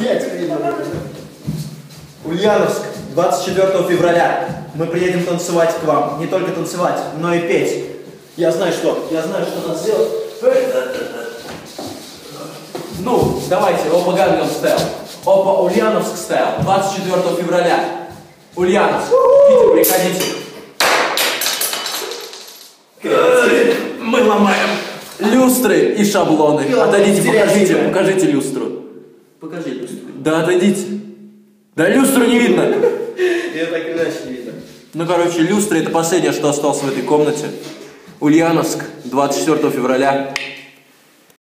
Не люблю. Ульяновск, 24 февраля. Мы приедем танцевать к вам. Не только танцевать, но и петь. Я знаю что. Я знаю, что надо сделать. Ну, давайте, опа Гангам стайл. Опа Ульяновск стайл. 24 февраля. Ульяновск. Питер, приходите. Мы ломаем люстры и шаблоны. Теряй покажите, покажите люстру. Покажи люстру. Да отойдите. Да люстру не видно. Ее так иначе не видно. Ну, короче, люстра это последнее, что осталось в этой комнате. Ульяновск, 24 февраля.